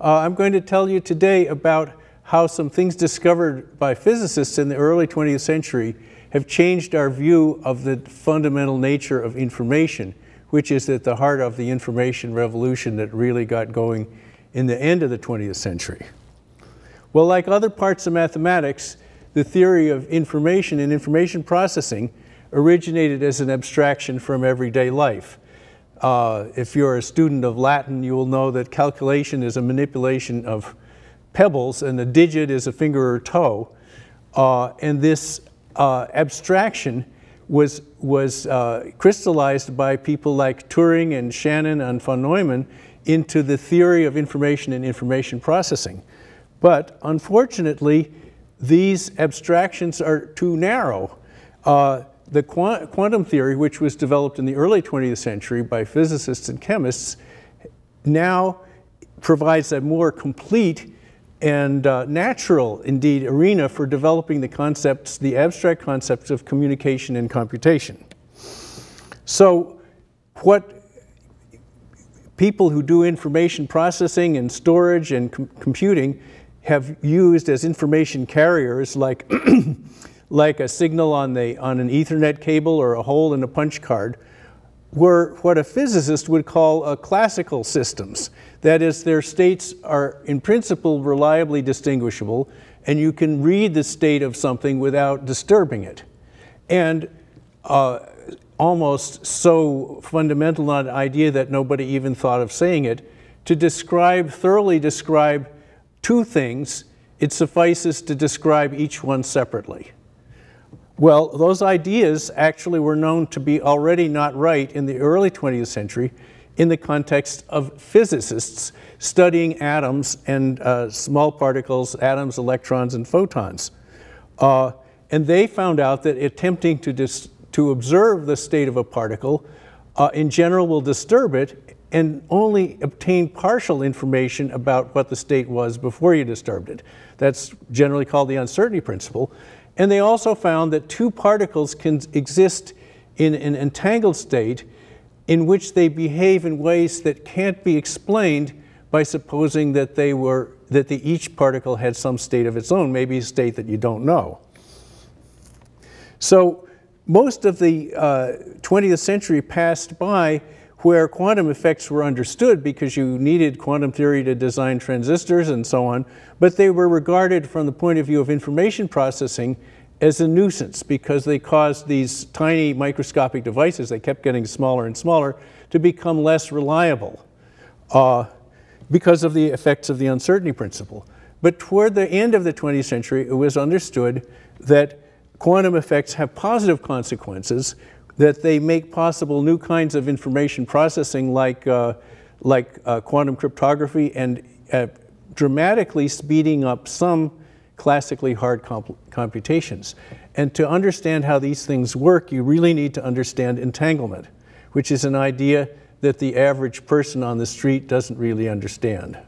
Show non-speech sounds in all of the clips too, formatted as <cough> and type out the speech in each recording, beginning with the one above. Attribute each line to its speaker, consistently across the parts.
Speaker 1: Uh, I'm going to tell you today about how some things discovered by physicists in the early 20th century have changed our view of the fundamental nature of information, which is at the heart of the information revolution that really got going in the end of the 20th century. Well, like other parts of mathematics, the theory of information and information processing originated as an abstraction from everyday life. Uh, if you're a student of Latin, you will know that calculation is a manipulation of pebbles and a digit is a finger or toe. Uh, and this uh, abstraction was, was uh, crystallized by people like Turing and Shannon and von Neumann into the theory of information and information processing. But unfortunately, these abstractions are too narrow. Uh, the quantum theory, which was developed in the early 20th century by physicists and chemists, now provides a more complete and uh, natural, indeed, arena for developing the concepts, the abstract concepts of communication and computation. So what people who do information processing and storage and com computing have used as information carriers like <clears throat> like a signal on, the, on an Ethernet cable or a hole in a punch card, were what a physicist would call uh, classical systems. That is, their states are in principle reliably distinguishable, and you can read the state of something without disturbing it. And uh, almost so fundamental an idea that nobody even thought of saying it, to describe, thoroughly describe two things, it suffices to describe each one separately. Well, those ideas actually were known to be already not right in the early 20th century in the context of physicists studying atoms and uh, small particles, atoms, electrons, and photons. Uh, and they found out that attempting to, to observe the state of a particle uh, in general will disturb it and only obtain partial information about what the state was before you disturbed it. That's generally called the uncertainty principle. And they also found that two particles can exist in an entangled state in which they behave in ways that can't be explained by supposing that they were that the, each particle had some state of its own, maybe a state that you don't know. So most of the uh, 20th century passed by where quantum effects were understood because you needed quantum theory to design transistors and so on, but they were regarded from the point of view of information processing as a nuisance because they caused these tiny microscopic devices, they kept getting smaller and smaller, to become less reliable uh, because of the effects of the uncertainty principle. But toward the end of the 20th century, it was understood that quantum effects have positive consequences that they make possible new kinds of information processing like, uh, like uh, quantum cryptography and uh, dramatically speeding up some classically hard comp computations. And to understand how these things work, you really need to understand entanglement, which is an idea that the average person on the street doesn't really understand.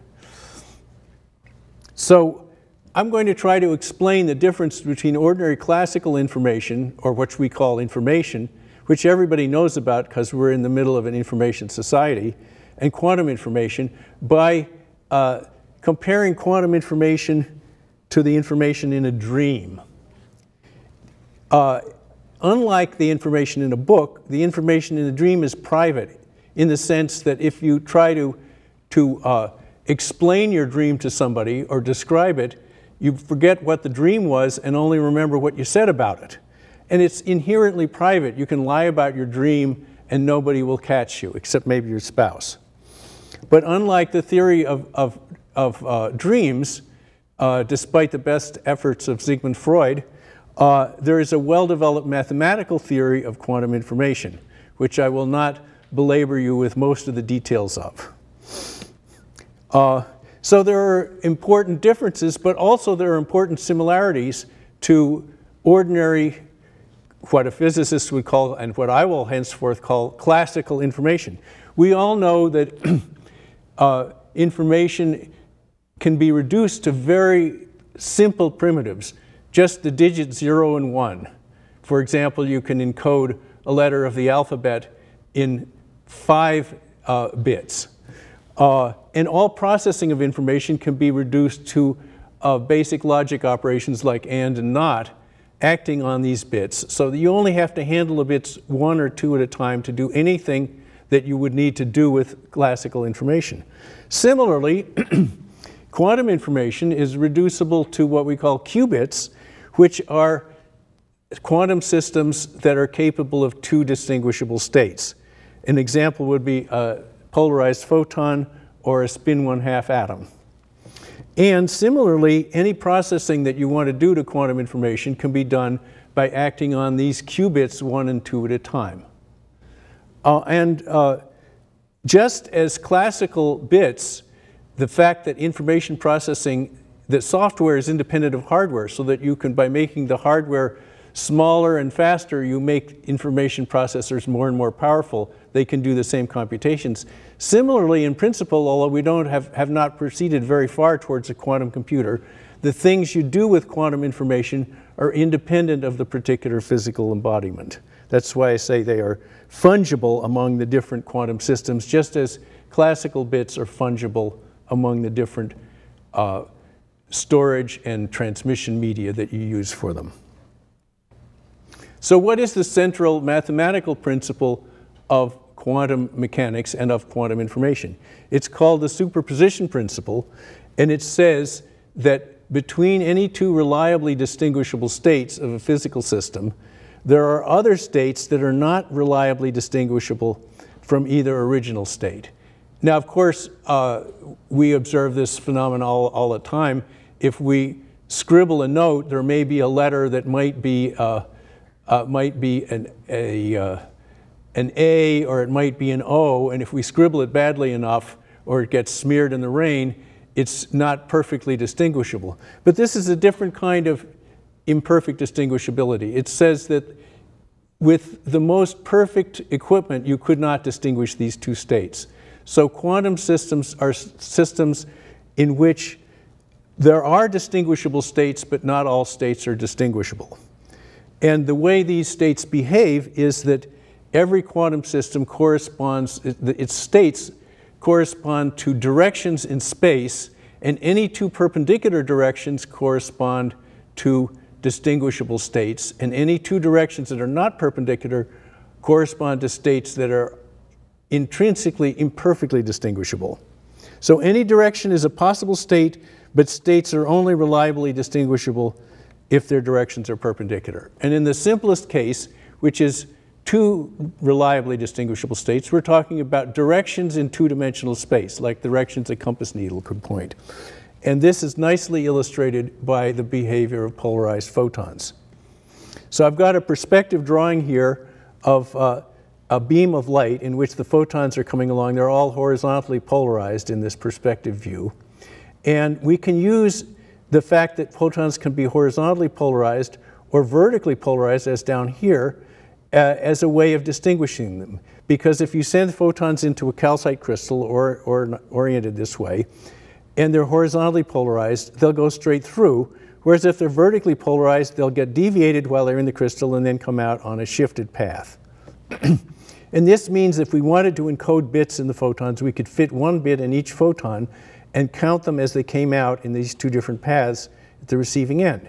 Speaker 1: So I'm going to try to explain the difference between ordinary classical information, or what we call information, which everybody knows about because we're in the middle of an information society, and quantum information by uh, comparing quantum information to the information in a dream. Uh, unlike the information in a book, the information in a dream is private in the sense that if you try to, to uh, explain your dream to somebody or describe it, you forget what the dream was and only remember what you said about it. And it's inherently private. You can lie about your dream and nobody will catch you, except maybe your spouse. But unlike the theory of, of, of uh, dreams, uh, despite the best efforts of Sigmund Freud, uh, there is a well-developed mathematical theory of quantum information, which I will not belabor you with most of the details of. Uh, so there are important differences, but also there are important similarities to ordinary what a physicist would call, and what I will henceforth call, classical information. We all know that <clears throat> uh, information can be reduced to very simple primitives, just the digits zero and one. For example, you can encode a letter of the alphabet in five uh, bits. Uh, and all processing of information can be reduced to uh, basic logic operations like and and not, acting on these bits, so that you only have to handle the bits one or two at a time to do anything that you would need to do with classical information. Similarly, <clears throat> quantum information is reducible to what we call qubits, which are quantum systems that are capable of two distinguishable states. An example would be a polarized photon or a spin one half atom. And similarly, any processing that you want to do to quantum information can be done by acting on these qubits one and two at a time. Uh, and uh, just as classical bits, the fact that information processing, that software is independent of hardware, so that you can, by making the hardware smaller and faster, you make information processors more and more powerful. They can do the same computations. Similarly, in principle, although we don't have, have not proceeded very far towards a quantum computer, the things you do with quantum information are independent of the particular physical embodiment. That's why I say they are fungible among the different quantum systems, just as classical bits are fungible among the different uh, storage and transmission media that you use for them. So what is the central mathematical principle of quantum mechanics and of quantum information? It's called the superposition principle, and it says that between any two reliably distinguishable states of a physical system, there are other states that are not reliably distinguishable from either original state. Now, of course, uh, we observe this phenomenon all, all, the time. If we scribble a note, there may be a letter that might be, uh, uh, might be an, a, uh, an A or it might be an O, and if we scribble it badly enough or it gets smeared in the rain, it's not perfectly distinguishable. But this is a different kind of imperfect distinguishability. It says that with the most perfect equipment, you could not distinguish these two states. So quantum systems are systems in which there are distinguishable states, but not all states are distinguishable. And the way these states behave is that every quantum system corresponds, its states correspond to directions in space, and any two perpendicular directions correspond to distinguishable states, and any two directions that are not perpendicular correspond to states that are intrinsically imperfectly distinguishable. So any direction is a possible state, but states are only reliably distinguishable if their directions are perpendicular. And in the simplest case, which is two reliably distinguishable states, we're talking about directions in two-dimensional space, like directions a compass needle could point. And this is nicely illustrated by the behavior of polarized photons. So I've got a perspective drawing here of uh, a beam of light in which the photons are coming along. They're all horizontally polarized in this perspective view. And we can use the fact that photons can be horizontally polarized or vertically polarized, as down here, uh, as a way of distinguishing them. Because if you send photons into a calcite crystal or, or oriented this way, and they're horizontally polarized, they'll go straight through. Whereas if they're vertically polarized, they'll get deviated while they're in the crystal and then come out on a shifted path. <clears throat> and this means if we wanted to encode bits in the photons, we could fit one bit in each photon and count them as they came out in these two different paths at the receiving end.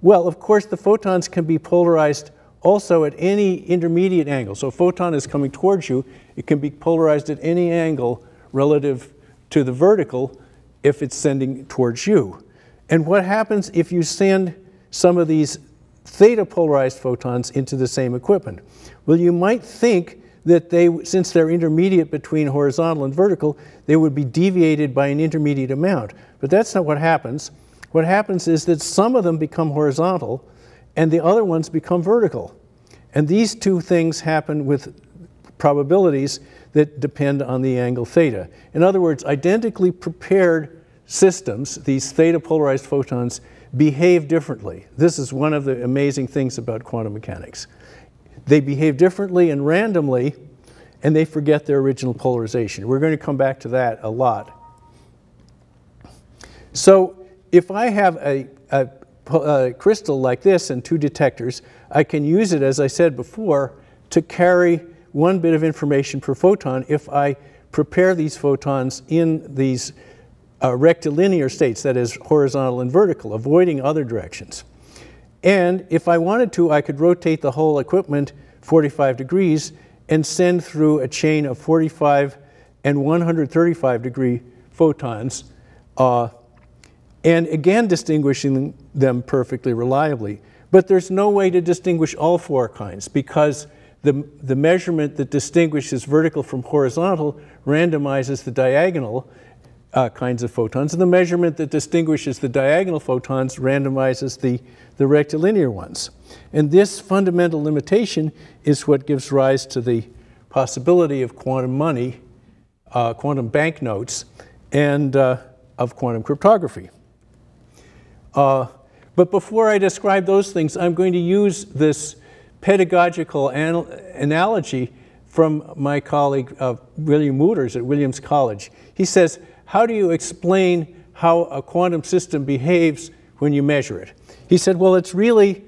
Speaker 1: Well, of course, the photons can be polarized also at any intermediate angle. So a photon is coming towards you, it can be polarized at any angle relative to the vertical if it's sending towards you. And what happens if you send some of these theta polarized photons into the same equipment? Well, you might think that they, since they're intermediate between horizontal and vertical, they would be deviated by an intermediate amount. But that's not what happens. What happens is that some of them become horizontal and the other ones become vertical. And these two things happen with probabilities that depend on the angle theta. In other words, identically prepared systems, these theta polarized photons, behave differently. This is one of the amazing things about quantum mechanics. They behave differently and randomly, and they forget their original polarization. We're going to come back to that a lot. So if I have a, a, a crystal like this and two detectors, I can use it, as I said before, to carry one bit of information per photon if I prepare these photons in these uh, rectilinear states, that is, horizontal and vertical, avoiding other directions. And if I wanted to, I could rotate the whole equipment 45 degrees and send through a chain of 45 and 135 degree photons, uh, and again distinguishing them perfectly reliably. But there's no way to distinguish all four kinds because the, the measurement that distinguishes vertical from horizontal randomizes the diagonal uh, kinds of photons, and the measurement that distinguishes the diagonal photons randomizes the, the rectilinear ones. And this fundamental limitation is what gives rise to the possibility of quantum money, uh, quantum banknotes, and uh, of quantum cryptography. Uh, but before I describe those things, I'm going to use this pedagogical anal analogy from my colleague uh, William Wootters at Williams College. He says, how do you explain how a quantum system behaves when you measure it? He said, well, it's really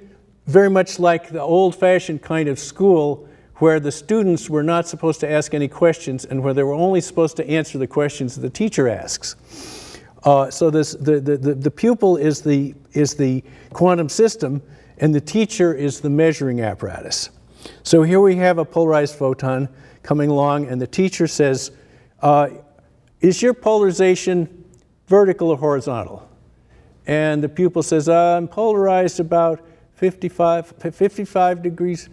Speaker 1: very much like the old-fashioned kind of school where the students were not supposed to ask any questions and where they were only supposed to answer the questions the teacher asks. Uh, so this, the, the, the, pupil is the, is the quantum system, and the teacher is the measuring apparatus. So here we have a polarized photon coming along, and the teacher says, uh, is your polarization vertical or horizontal? And the pupil says, I'm polarized about 55, 55 degrees.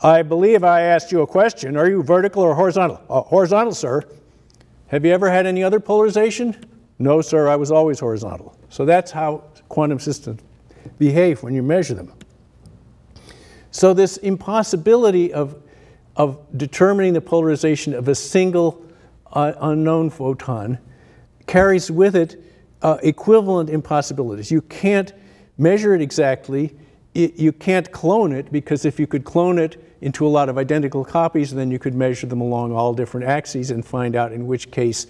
Speaker 1: I believe I asked you a question. Are you vertical or horizontal? Uh, horizontal, sir. Have you ever had any other polarization? No, sir, I was always horizontal. So that's how quantum systems behave when you measure them. So this impossibility of, of determining the polarization of a single uh, unknown photon carries with it uh, equivalent impossibilities. You can't measure it exactly. It, you can't clone it because if you could clone it into a lot of identical copies, then you could measure them along all different axes and find out in which case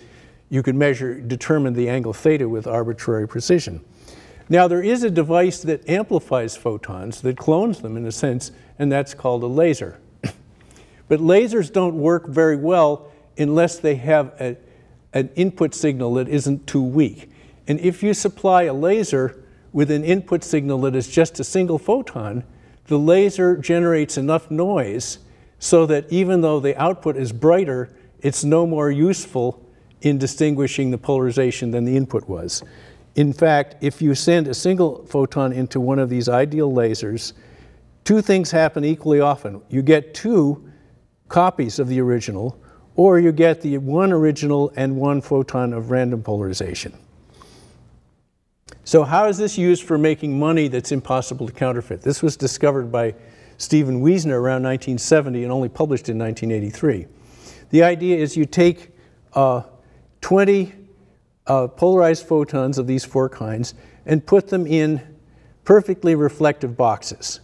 Speaker 1: you could measure, determine the angle theta with arbitrary precision. Now there is a device that amplifies photons, that clones them in a sense, and that's called a laser. <coughs> but lasers don't work very well unless they have a, an input signal that isn't too weak. And if you supply a laser with an input signal that is just a single photon, the laser generates enough noise so that even though the output is brighter, it's no more useful in distinguishing the polarization than the input was. In fact, if you send a single photon into one of these ideal lasers, two things happen equally often. You get two copies of the original, or you get the one original and one photon of random polarization. So how is this used for making money that's impossible to counterfeit? This was discovered by Stephen Wiesner around 1970 and only published in 1983. The idea is you take uh, 20 uh, polarized photons of these four kinds and put them in perfectly reflective boxes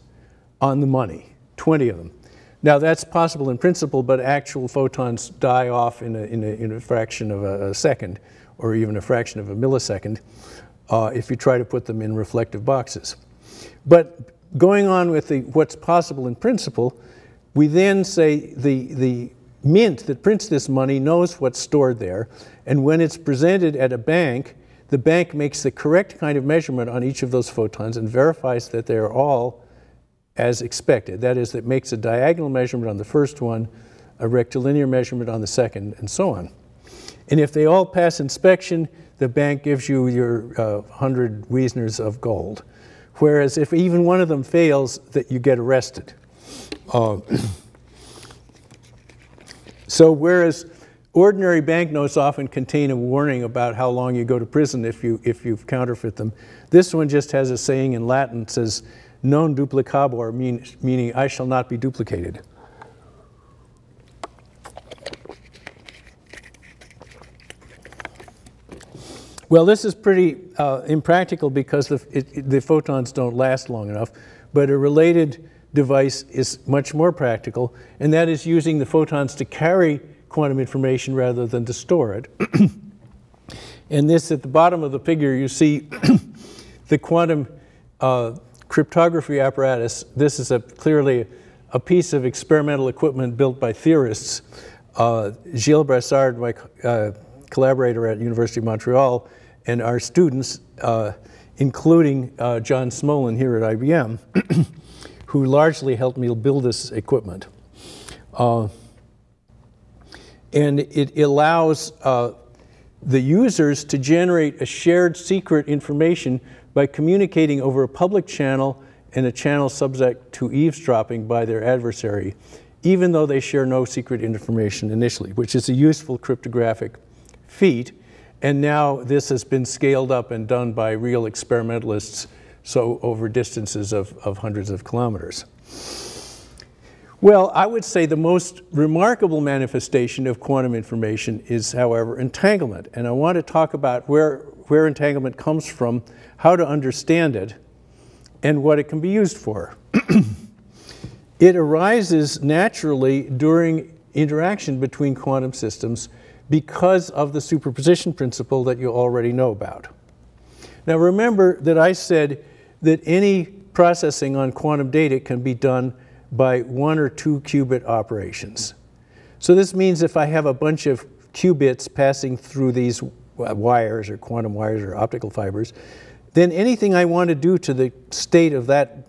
Speaker 1: on the money, 20 of them. Now that's possible in principle, but actual photons die off in a, in a, in a fraction of a, a, second or even a fraction of a millisecond uh, if you try to put them in reflective boxes. But going on with the, what's possible in principle, we then say the, the mint that prints this money knows what's stored there, and when it's presented at a bank, the bank makes the correct kind of measurement on each of those photons and verifies that they're all as expected. That is, it makes a diagonal measurement on the first one, a rectilinear measurement on the second, and so on. And if they all pass inspection, the bank gives you your uh, 100 Wiesners of gold. Whereas if even one of them fails, that you get arrested. Uh, <clears throat> so whereas ordinary banknotes often contain a warning about how long you go to prison if you if you counterfeit them, this one just has a saying in Latin that says "non duplicabor," mean, meaning "I shall not be duplicated." Well, this is pretty uh, impractical because the, it, the photons don't last long enough, but a related device is much more practical, and that is using the photons to carry quantum information rather than to store it. <clears throat> and this, at the bottom of the figure, you see <clears throat> the quantum uh, cryptography apparatus. This is a, clearly a piece of experimental equipment built by theorists. uh, Gilles Brassard, my uh, collaborator at University of Montreal, and our students, uh, including uh, John Smolin here at IBM, <clears throat> who largely helped me build this equipment. Uh, and it allows uh, the users to generate a shared secret information by communicating over a public channel and a channel subject to eavesdropping by their adversary, even though they share no secret information initially, which is a useful cryptographic feat. And now this has been scaled up and done by real experimentalists, so over distances of, of hundreds of kilometers. Well, I would say the most remarkable manifestation of quantum information is, however, entanglement. And I want to talk about where, where entanglement comes from, how to understand it, and what it can be used for. <clears throat> it arises naturally during interaction between quantum systems because of the superposition principle that you already know about. Now remember that I said that any processing on quantum data can be done by one or two qubit operations. So this means if I have a bunch of qubits passing through these wires or quantum wires or optical fibers, then anything I want to do to the state of that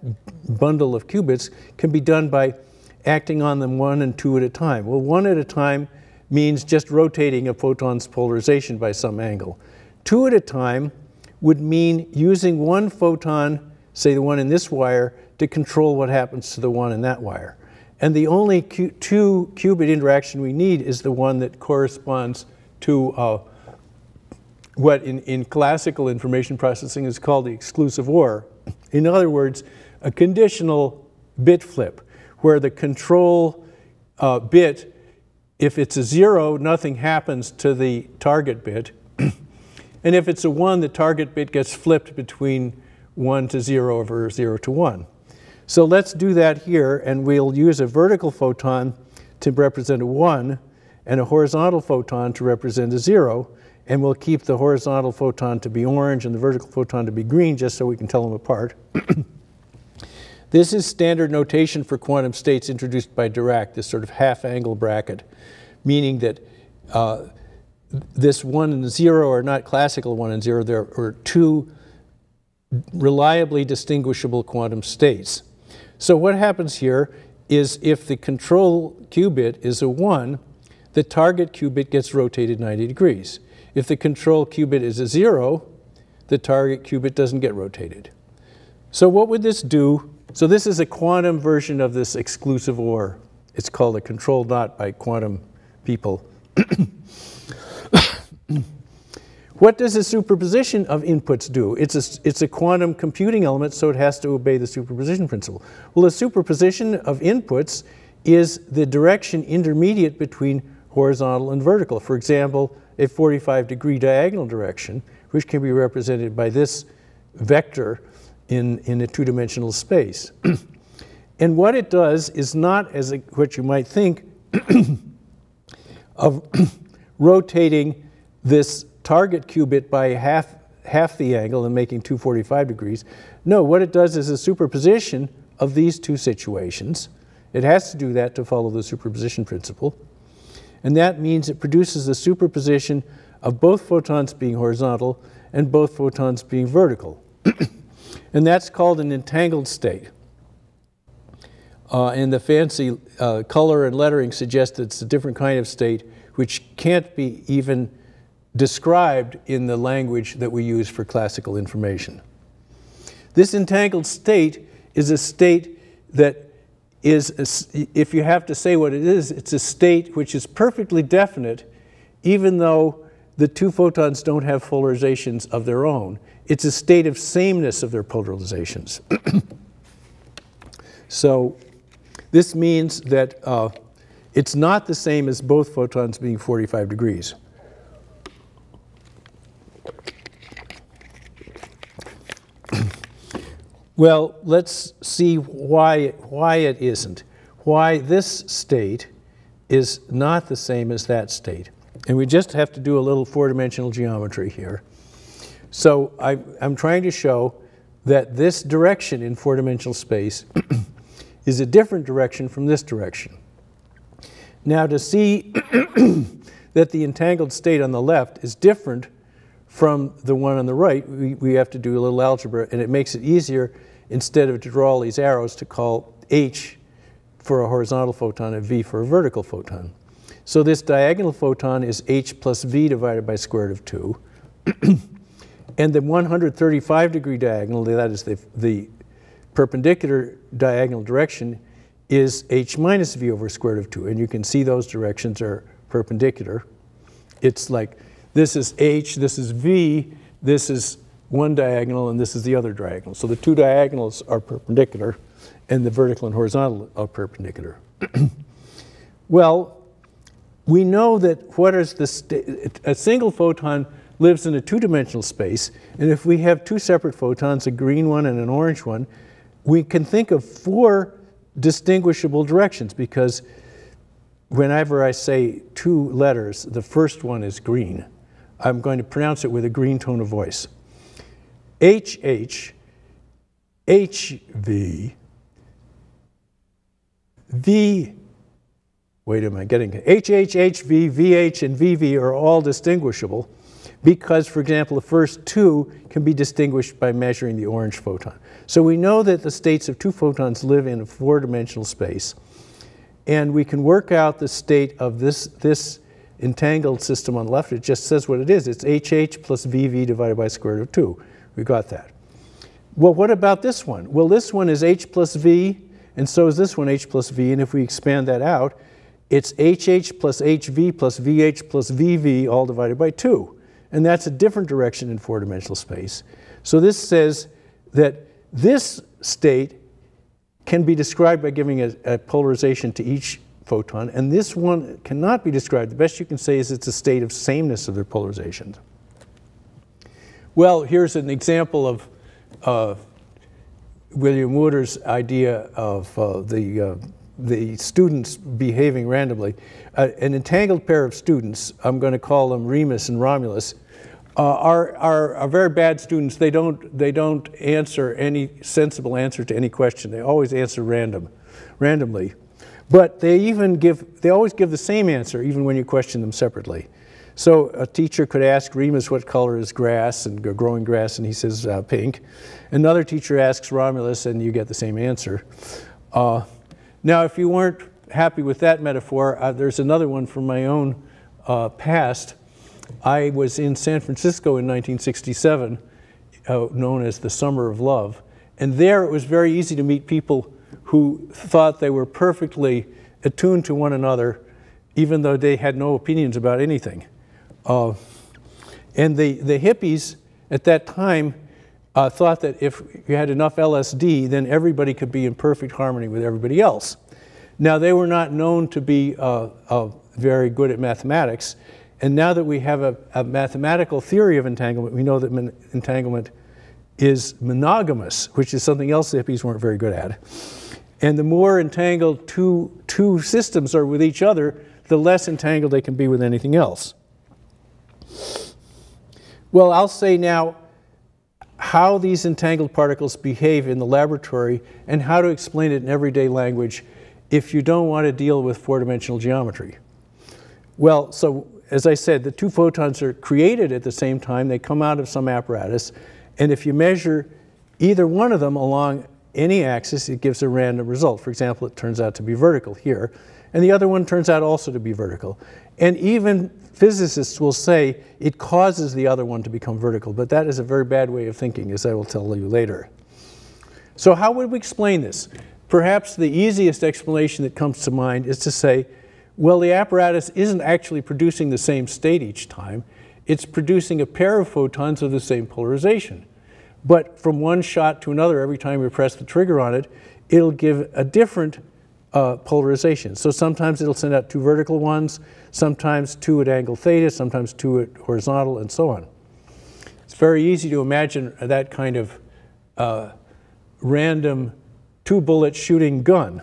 Speaker 1: bundle of qubits can be done by acting on them one and two at a time. Well, one at a time means just rotating a photon's polarization by some angle. Two at a time would mean using one photon, say the one in this wire, to control what happens to the one in that wire. And the only two qubit interaction we need is the one that corresponds to uh, what in, in classical information processing is called the exclusive OR. In other words, a conditional bit flip, where the control uh, bit, if it's a zero, nothing happens to the target bit. <clears throat> and if it's a one, the target bit gets flipped between one to zero over zero to one. So let's do that here, and we'll use a vertical photon to represent a 1 and a horizontal photon to represent a 0, and we'll keep the horizontal photon to be orange and the vertical photon to be green just so we can tell them apart. <clears throat> this is standard notation for quantum states introduced by Dirac, this sort of half-angle bracket, meaning that uh, this 1 and 0 are not classical 1 and 0, there are two reliably distinguishable quantum states. So what happens here is if the control qubit is a 1, the target qubit gets rotated 90 degrees. If the control qubit is a 0, the target qubit doesn't get rotated. So what would this do? So this is a quantum version of this exclusive OR. It's called a control dot by quantum people. <coughs> What does a superposition of inputs do? It's a, it's a quantum computing element, so it has to obey the superposition principle. Well, a superposition of inputs is the direction intermediate between horizontal and vertical. For example, a 45 degree diagonal direction, which can be represented by this vector in, in a two-dimensional space. <clears throat> and what it does is not, as a, what you might think, <clears throat> of <clears throat> rotating this target qubit by half, half the angle and making 245 degrees. No, what it does is a superposition of these two situations. It has to do that to follow the superposition principle. And that means it produces a superposition of both photons being horizontal and both photons being vertical. <clears throat> and that's called an entangled state. Uh, and the fancy uh, color and lettering suggests it's a different kind of state which can't be even described in the language that we use for classical information. This entangled state is a state that is, a, if you have to say what it is, it's a state which is perfectly definite even though the two photons don't have polarizations of their own. It's a state of sameness of their polarizations. <clears throat> so this means that uh, it's not the same as both photons being 45 degrees. Well, let's see why, why it isn't. Why this state is not the same as that state. And we just have to do a little four-dimensional geometry here. So I, am trying to show that this direction in four-dimensional space <clears throat> is a different direction from this direction. Now to see <clears throat> that the entangled state on the left is different from the one on the right, we, we have to do a little algebra, and it makes it easier, instead of to draw all these arrows, to call H for a horizontal photon and V for a vertical photon. So this diagonal photon is H plus V divided by square root of 2. <clears throat> and the 135 degree diagonal, that is the, the perpendicular diagonal direction, is H minus V over square root of 2. And you can see those directions are perpendicular. It's like this is H, this is V, this is one diagonal, and this is the other diagonal. So the two diagonals are perpendicular, and the vertical and horizontal are perpendicular. <clears throat> well, we know that what is the a single photon lives in a two-dimensional space, and if we have two separate photons, a green one and an orange one, we can think of four distinguishable directions because whenever I say two letters, the first one is green. I'm going to pronounce it with a green tone of voice. HH, HV, V, wait am I getting it? HH, HV, VH, and VV are all distinguishable because, for example, the first two can be distinguished by measuring the orange photon. So we know that the states of two photons live in a four-dimensional space, and we can work out the state of this, this entangled system on the left. It just says what it is. It's HH plus VV divided by square root of 2. We got that. Well, what about this one? Well, this one is H plus V, and so is this one H plus V, and if we expand that out, it's HH plus HV plus VH plus VV all divided by 2. And that's a different direction in four-dimensional space. So this says that this state can be described by giving a, a polarization to each photon, and this one cannot be described. The best you can say is it's a state of sameness of their polarizations. Well, here's an example of uh, William Wootters' idea of uh, the, uh, the students behaving randomly. Uh, an entangled pair of students, I'm going to call them Remus and Romulus, uh, are, are, are, very bad students. They don't, they don't answer any sensible answer to any question. They always answer random, randomly. But they even give, they always give the same answer, even when you question them separately. So a teacher could ask Remus what color is grass and growing grass, and he says uh, pink. Another teacher asks Romulus, and you get the same answer. Uh, now, if you weren't happy with that metaphor, uh, there's another one from my own uh, past. I was in San Francisco in 1967, uh, known as the Summer of Love, and there it was very easy to meet people who thought they were perfectly attuned to one another, even though they had no opinions about anything. Uh, and the, the hippies at that time uh, thought that if you had enough LSD, then everybody could be in perfect harmony with everybody else. Now, they were not known to be uh, uh very good at mathematics, and now that we have a, a mathematical theory of entanglement, we know that entanglement is monogamous, which is something else the hippies weren't very good at. And the more entangled two, two systems are with each other, the less entangled they can be with anything else. Well, I'll say now how these entangled particles behave in the laboratory and how to explain it in everyday language if you don't want to deal with four-dimensional geometry. Well, so as I said, the two photons are created at the same time. They come out of some apparatus. And if you measure either one of them along any axis, it gives a random result. For example, it turns out to be vertical here. And the other one turns out also to be vertical. And even physicists will say it causes the other one to become vertical. But that is a very bad way of thinking, as I will tell you later. So how would we explain this? Perhaps the easiest explanation that comes to mind is to say, well, the apparatus isn't actually producing the same state each time. It's producing a pair of photons of the same polarization. But from one shot to another, every time you press the trigger on it, it'll give a different uh, polarization. So sometimes it'll send out two vertical ones, sometimes two at angle theta, sometimes two at horizontal, and so on. It's very easy to imagine that kind of uh, random two bullet shooting gun.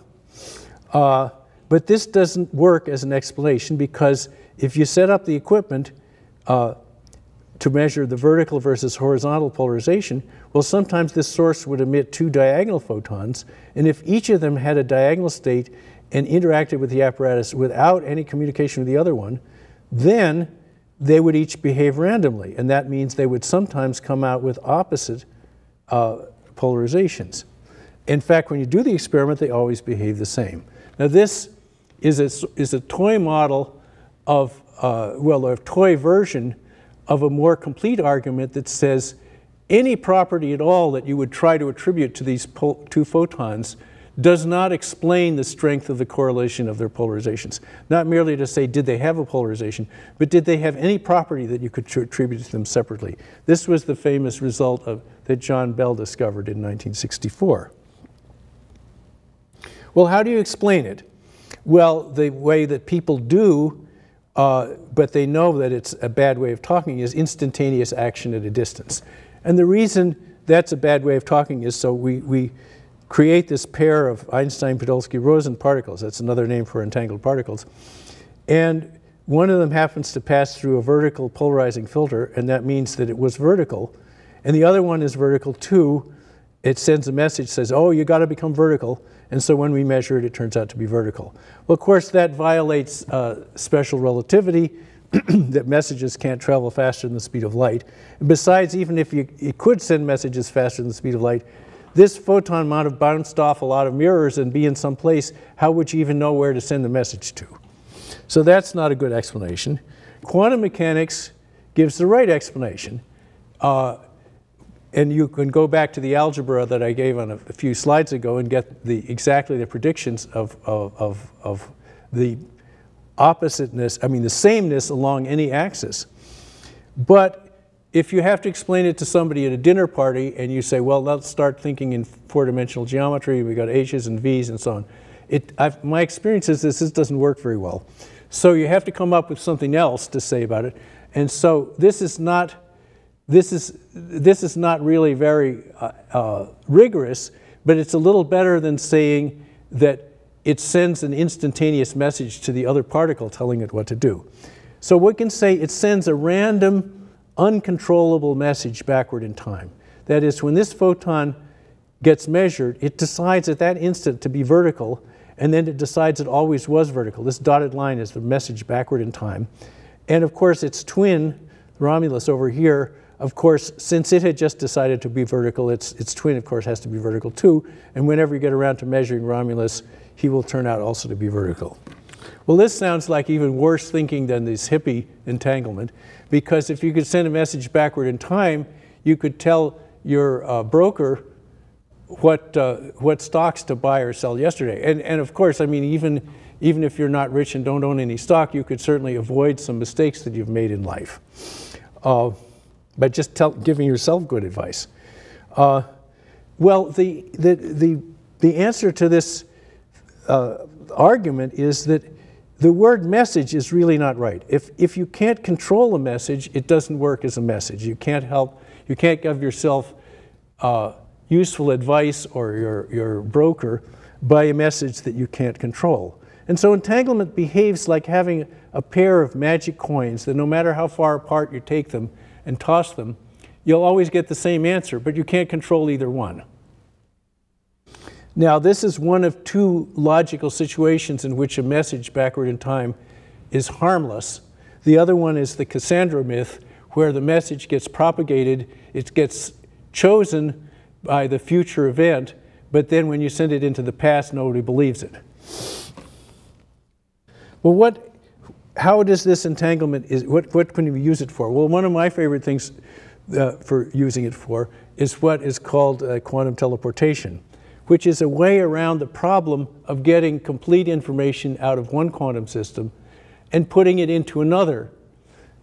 Speaker 1: Uh, but this doesn't work as an explanation because if you set up the equipment uh, to measure the vertical versus horizontal polarization, well, sometimes this source would emit two diagonal photons, and if each of them had a diagonal state and interacted with the apparatus without any communication with the other one, then they would each behave randomly. And that means they would sometimes come out with opposite uh, polarizations. In fact, when you do the experiment, they always behave the same. Now, this is a, is a toy model of, uh, well, a toy version of a more complete argument that says any property at all that you would try to attribute to these two photons does not explain the strength of the correlation of their polarizations. Not merely to say, did they have a polarization, but did they have any property that you could attribute to them separately? This was the famous result of, that John Bell discovered in 1964. Well, how do you explain it? Well, the way that people do, uh, but they know that it's a bad way of talking, is instantaneous action at a distance. And the reason that's a bad way of talking is so we, we create this pair of Einstein-Podolsky-Rosen particles. That's another name for entangled particles. And one of them happens to pass through a vertical polarizing filter, and that means that it was vertical. And the other one is vertical too. It sends a message, says, oh, you got to become vertical. And so when we measure it, it turns out to be vertical. Well, of course, that violates uh, special relativity, <clears throat> that messages can't travel faster than the speed of light. And besides, even if you, you could send messages faster than the speed of light, this photon might have bounced off a lot of mirrors and be in some place. How would you even know where to send the message to? So that's not a good explanation. Quantum mechanics gives the right explanation. Uh, and you can go back to the algebra that I gave on a, a few slides ago and get the, exactly the predictions of, of, of, of the oppositeness, I mean the sameness along any axis. But if you have to explain it to somebody at a dinner party and you say, well, let's start thinking in four-dimensional geometry, we got H's and V's and so on, it, I've, my experience is this, this doesn't work very well. So you have to come up with something else to say about it. And so this is not, this is, this is not really very uh, uh, rigorous, but it's a little better than saying that it sends an instantaneous message to the other particle telling it what to do. So we can say it sends a random uncontrollable message backward in time. That is, when this photon gets measured, it decides at that instant to be vertical, and then it decides it always was vertical. This dotted line is the message backward in time. And of course, its twin, Romulus over here, of course, since it had just decided to be vertical, its, its twin, of course, has to be vertical too. And whenever you get around to measuring Romulus, he will turn out also to be vertical. Well, this sounds like even worse thinking than this hippie entanglement, because if you could send a message backward in time, you could tell your uh, broker what, uh, what stocks to buy or sell yesterday. And, and of course, I mean, even, even if you're not rich and don't own any stock, you could certainly avoid some mistakes that you've made in life uh, by just tell, giving yourself good advice. Uh, well, the, the, the, the answer to this uh, argument is that the word message is really not right. If, if you can't control a message, it doesn't work as a message. You can't help, you can't give yourself uh, useful advice or your, your broker by a message that you can't control. And so entanglement behaves like having a pair of magic coins that no matter how far apart you take them and toss them, you'll always get the same answer, but you can't control either one. Now, this is one of two logical situations in which a message backward in time is harmless. The other one is the Cassandra myth, where the message gets propagated, it gets chosen by the future event, but then when you send it into the past, nobody believes it. Well, what, how does this entanglement, is, what, what can we use it for? Well, one of my favorite things uh, for using it for is what is called uh, quantum teleportation which is a way around the problem of getting complete information out of one quantum system and putting it into another.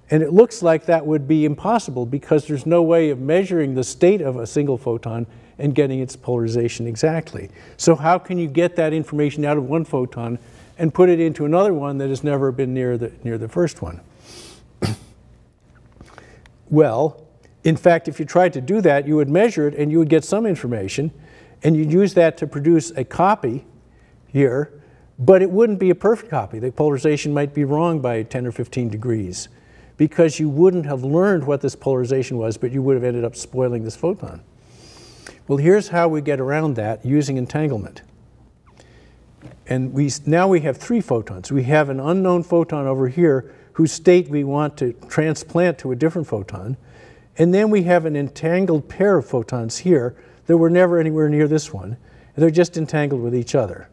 Speaker 1: And it looks like that would be impossible because there's no way of measuring the state of a single photon and getting its polarization exactly. So how can you get that information out of one photon and put it into another one that has never been near the, near the first one? <clears throat> well, in fact, if you tried to do that, you would measure it and you would get some information, and you'd use that to produce a copy here, but it wouldn't be a perfect copy. The polarization might be wrong by 10 or 15 degrees because you wouldn't have learned what this polarization was, but you would have ended up spoiling this photon. Well, here's how we get around that using entanglement. And we, now we have three photons. We have an unknown photon over here whose state we want to transplant to a different photon. And then we have an entangled pair of photons here that were never anywhere near this one. They're just entangled with each other.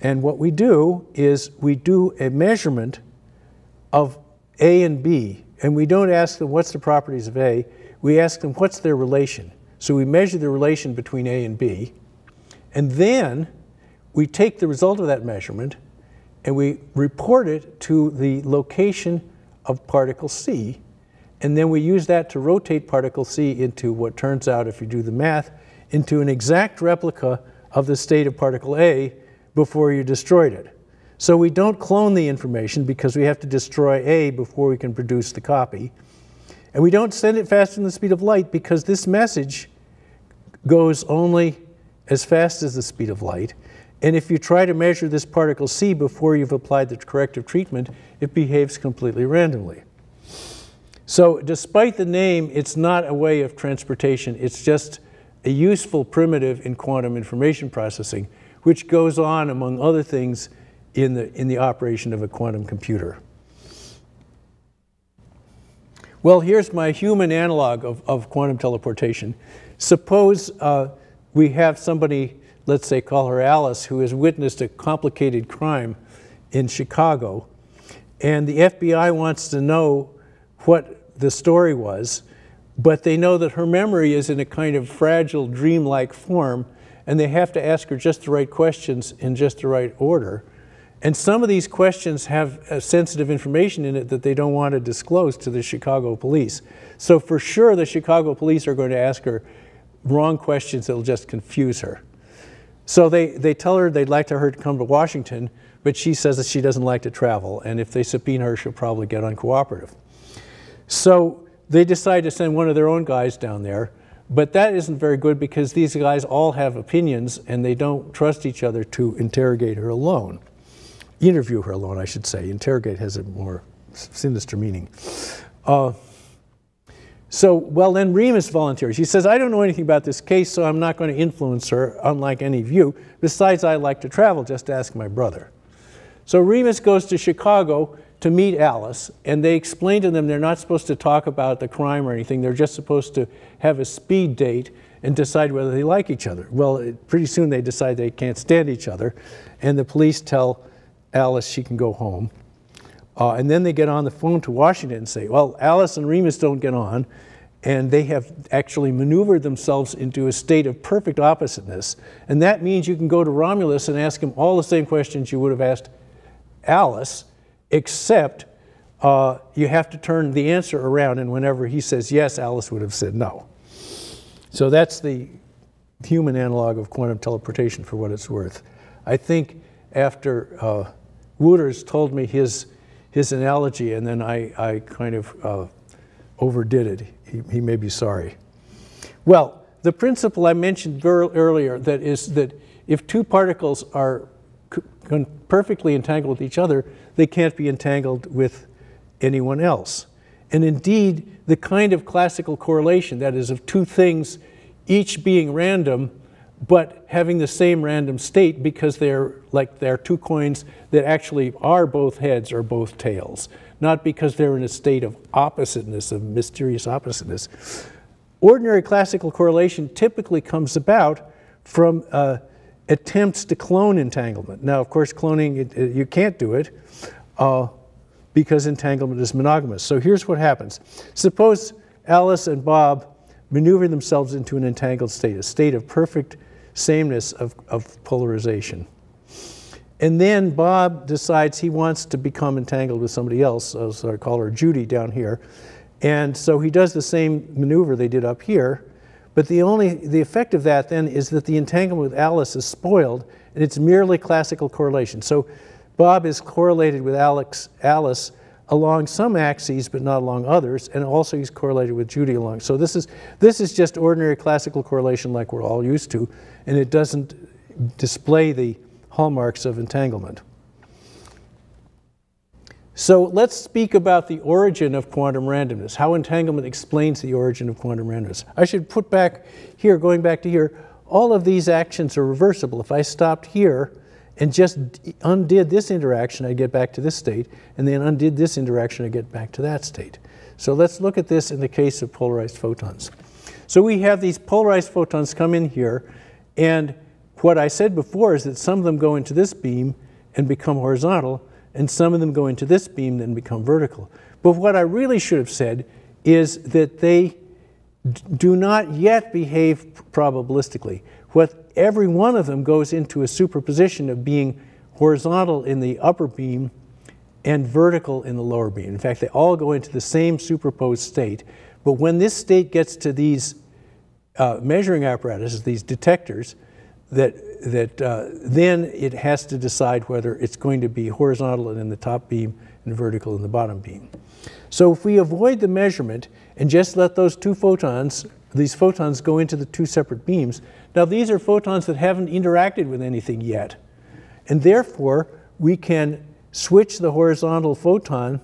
Speaker 1: And what we do is we do a measurement of A and B. And we don't ask them what's the properties of A. We ask them what's their relation. So we measure the relation between A and B. And then we take the result of that measurement and we report it to the location of particle C. And then we use that to rotate particle C into what turns out, if you do the math, into an exact replica of the state of particle A before you destroyed it. So we don't clone the information because we have to destroy A before we can produce the copy. And we don't send it faster than the speed of light because this message goes only as fast as the speed of light. And if you try to measure this particle C before you've applied the corrective treatment, it behaves completely randomly. So despite the name, it's not a way of transportation. It's just a useful primitive in quantum information processing, which goes on, among other things, in the, in the operation of a quantum computer. Well, here's my human analog of, of quantum teleportation. Suppose uh, we have somebody, let's say call her Alice, who has witnessed a complicated crime in Chicago, and the FBI wants to know what the story was, but they know that her memory is in a kind of fragile, dreamlike form, and they have to ask her just the right questions in just the right order. And some of these questions have uh, sensitive information in it that they don't want to disclose to the Chicago police. So for sure, the Chicago police are going to ask her wrong questions that will just confuse her. So they, they tell her they'd like to her to come to Washington, but she says that she doesn't like to travel, and if they subpoena her, she'll probably get uncooperative. So they decide to send one of their own guys down there. But that isn't very good because these guys all have opinions and they don't trust each other to interrogate her alone. Interview her alone, I should say. Interrogate has a more sinister meaning. Uh, so, well, then Remus volunteers. He says, I don't know anything about this case, so I'm not going to influence her, unlike any of you. Besides, I like to travel, just ask my brother. So Remus goes to Chicago to meet Alice, and they explain to them they're not supposed to talk about the crime or anything. They're just supposed to have a speed date and decide whether they like each other. Well, pretty soon they decide they can't stand each other, and the police tell Alice she can go home. Uh, and then they get on the phone to Washington and say, well, Alice and Remus don't get on, and they have actually maneuvered themselves into a state of perfect oppositeness. And that means you can go to Romulus and ask him all the same questions you would have asked Alice, except uh, you have to turn the answer around, and whenever he says yes, Alice would have said no. So that's the human analog of quantum teleportation for what it's worth. I think after uh, Wootters told me his, his analogy, and then I, I kind of uh, overdid it, he, he may be sorry. Well, the principle I mentioned earlier that is that if two particles are perfectly entangled with each other, they can't be entangled with anyone else. And indeed, the kind of classical correlation, that is, of two things each being random, but having the same random state because they're like they're two coins that actually are both heads or both tails, not because they're in a state of oppositeness, of mysterious oppositeness. Ordinary classical correlation typically comes about from uh, attempts to clone entanglement. Now, of course, cloning, it, it, you can't do it uh, because entanglement is monogamous. So here's what happens. Suppose Alice and Bob maneuver themselves into an entangled state, a state of perfect sameness of, of polarization. And then Bob decides he wants to become entangled with somebody else, so I call her Judy down here. And so he does the same maneuver they did up here, but the only the effect of that then is that the entanglement with Alice is spoiled, and it's merely classical correlation. So Bob is correlated with Alex, Alice along some axes, but not along others, and also he's correlated with Judy along. So this is this is just ordinary classical correlation like we're all used to, and it doesn't display the hallmarks of entanglement. So let's speak about the origin of quantum randomness, how entanglement explains the origin of quantum randomness. I should put back here, going back to here, all of these actions are reversible. If I stopped here, and just undid this interaction, I get back to this state, and then undid this interaction, I get back to that state. So let's look at this in the case of polarized photons. So we have these polarized photons come in here, and what I said before is that some of them go into this beam and become horizontal, and some of them go into this beam and become vertical. But what I really should have said is that they do not yet behave probabilistically. What every one of them goes into a superposition of being horizontal in the upper beam and vertical in the lower beam. In fact, they all go into the same superposed state. But when this state gets to these uh, measuring apparatuses, these detectors, that, that uh, then it has to decide whether it's going to be horizontal in the top beam and vertical in the bottom beam. So if we avoid the measurement and just let those two photons, these photons go into the two separate beams, now these are photons that haven't interacted with anything yet. And therefore, we can switch the horizontal photon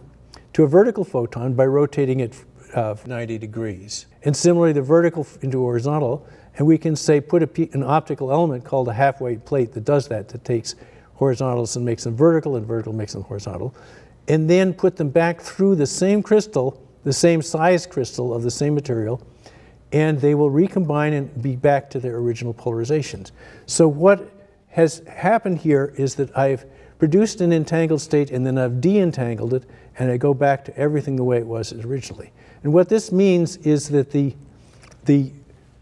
Speaker 1: to a vertical photon by rotating it uh, 90 degrees. And similarly, the vertical into horizontal, and we can say put a, an optical element called a half-wave plate that does that, that takes horizontals and makes them vertical, and vertical makes them horizontal, and then put them back through the same crystal, the same size crystal of the same material, and they will recombine and be back to their original polarizations. So what has happened here is that I've produced an entangled state and then I've de-entangled it and I go back to everything the way it was originally. And what this means is that the, the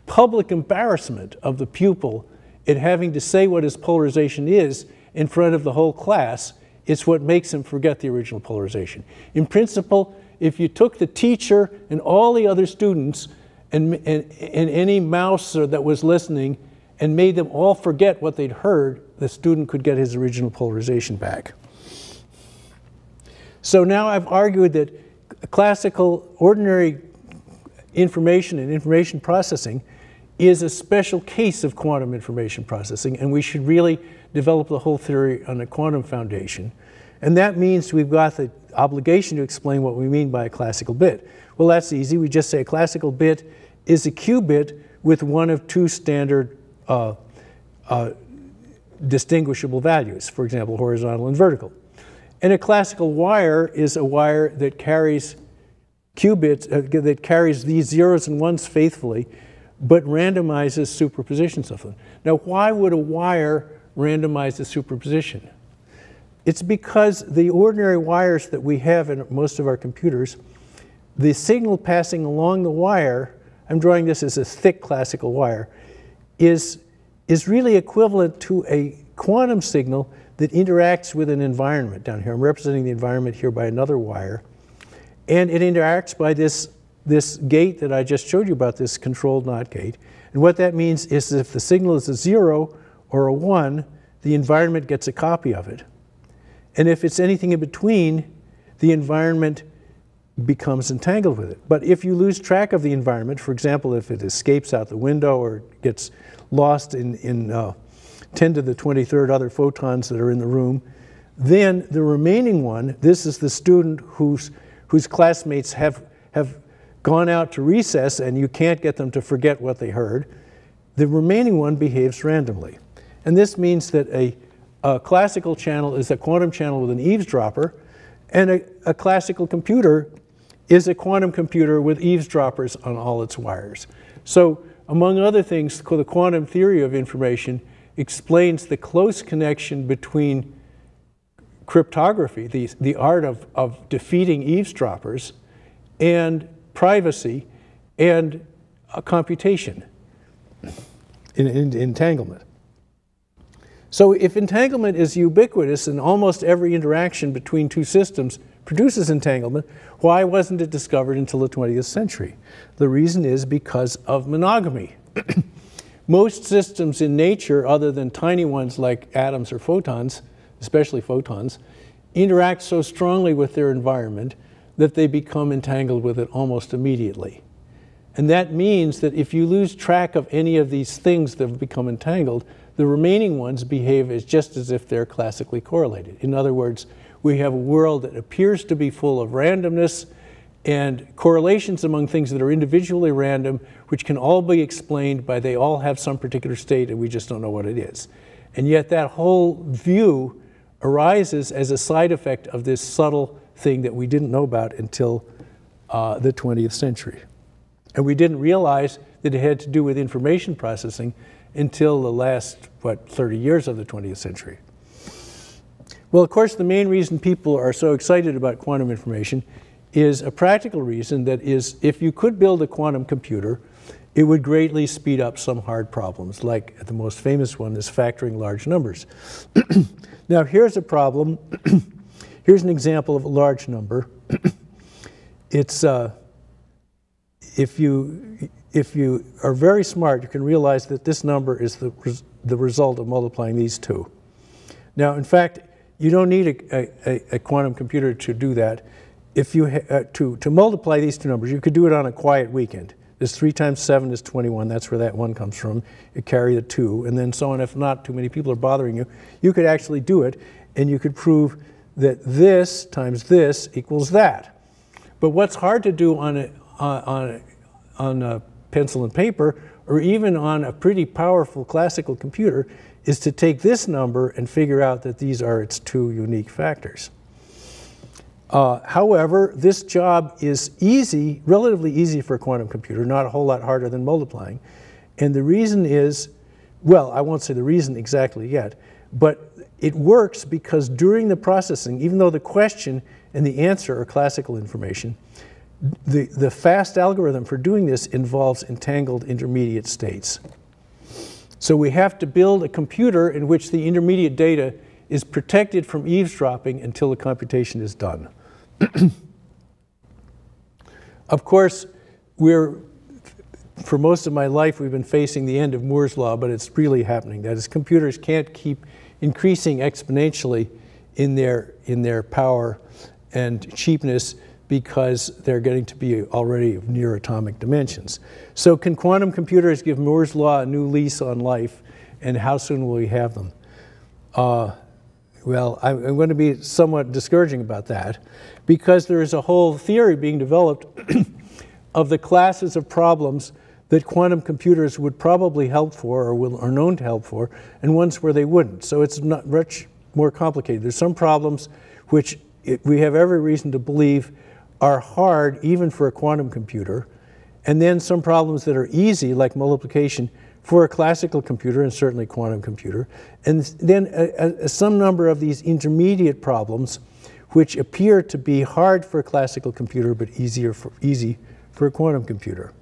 Speaker 1: public embarrassment of the pupil in having to say what his polarization is in front of the whole class is what makes him forget the original polarization. In principle, if you took the teacher and all the other students and, and, and any mouse that was listening and made them all forget what they'd heard, the student could get his original polarization back. So now I've argued that classical, ordinary information and information processing is a special case of quantum information processing, and we should really develop the whole theory on a quantum foundation. And that means we've got the obligation to explain what we mean by a classical bit. Well, that's easy. We just say a classical bit is a qubit with one of two standard uh, uh, distinguishable values, for example, horizontal and vertical. And a classical wire is a wire that carries qubits, uh, that carries these zeros and ones faithfully, but randomizes superpositions of them. Now, why would a wire randomize the superposition? It's because the ordinary wires that we have in most of our computers, the signal passing along the wire I'm drawing this as a thick classical wire, is, is really equivalent to a quantum signal that interacts with an environment down here. I'm representing the environment here by another wire. And it interacts by this, this gate that I just showed you about, this controlled NOT gate. And what that means is if the signal is a zero or a one, the environment gets a copy of it. And if it's anything in between, the environment becomes entangled with it. But if you lose track of the environment, for example, if it escapes out the window or gets lost in, in uh, 10 to the 23rd other photons that are in the room, then the remaining one, this is the student whose, whose classmates have, have gone out to recess and you can't get them to forget what they heard, the remaining one behaves randomly. And this means that a, a classical channel is a quantum channel with an eavesdropper, and a, a classical computer is a quantum computer with eavesdroppers on all its wires. So among other things, the quantum theory of information explains the close connection between cryptography, the, the art of, of defeating eavesdroppers, and privacy and uh, computation in, in, entanglement. So if entanglement is ubiquitous in almost every interaction between two systems produces entanglement, why wasn't it discovered until the 20th century? The reason is because of monogamy. <clears throat> Most systems in nature, other than tiny ones like atoms or photons, especially photons, interact so strongly with their environment that they become entangled with it almost immediately. And that means that if you lose track of any of these things that have become entangled, the remaining ones behave as just as if they're classically correlated. In other words, we have a world that appears to be full of randomness and correlations among things that are individually random, which can all be explained by they all have some particular state and we just don't know what it is. And yet that whole view arises as a side effect of this subtle thing that we didn't know about until uh, the 20th century. And we didn't realize that it had to do with information processing until the last, what, 30 years of the 20th century. Well, of course, the main reason people are so excited about quantum information is a practical reason that is, if you could build a quantum computer, it would greatly speed up some hard problems, like the most famous one is factoring large numbers. <clears throat> now, here's a problem. <clears throat> here's an example of a large number. <clears throat> it's, uh, if, you, if you are very smart, you can realize that this number is the, res the result of multiplying these two. Now, in fact, you don't need a, a, a quantum computer to do that. If you uh, to, to multiply these two numbers, you could do it on a quiet weekend. This 3 times 7 is 21. That's where that 1 comes from. You carry the 2, and then so on. If not too many people are bothering you, you could actually do it, and you could prove that this times this equals that. But what's hard to do on a, on on a pencil and paper, or even on a pretty powerful classical computer, is to take this number and figure out that these are its two unique factors. Uh, however, this job is easy, relatively easy for a quantum computer, not a whole lot harder than multiplying. And the reason is, well, I won't say the reason exactly yet, but it works because during the processing, even though the question and the answer are classical information, the, the fast algorithm for doing this involves entangled intermediate states. So we have to build a computer in which the intermediate data is protected from eavesdropping until the computation is done. <clears throat> of course, we're, for most of my life, we've been facing the end of Moore's Law, but it's really happening. That is, computers can't keep increasing exponentially in their, in their power and cheapness because they're getting to be already of near atomic dimensions. So can quantum computers give Moore's Law a new lease on life, and how soon will we have them? Uh, well, I'm, I'm going to be somewhat discouraging about that because there is a whole theory being developed <clears throat> of the classes of problems that quantum computers would probably help for or will, are known to help for, and ones where they wouldn't. So it's not much more complicated. There's some problems which it, we have every reason to believe are hard even for a quantum computer, and then some problems that are easy, like multiplication, for a classical computer and certainly quantum computer, and then a, a, some number of these intermediate problems which appear to be hard for a classical computer but easier for, easy for a quantum computer.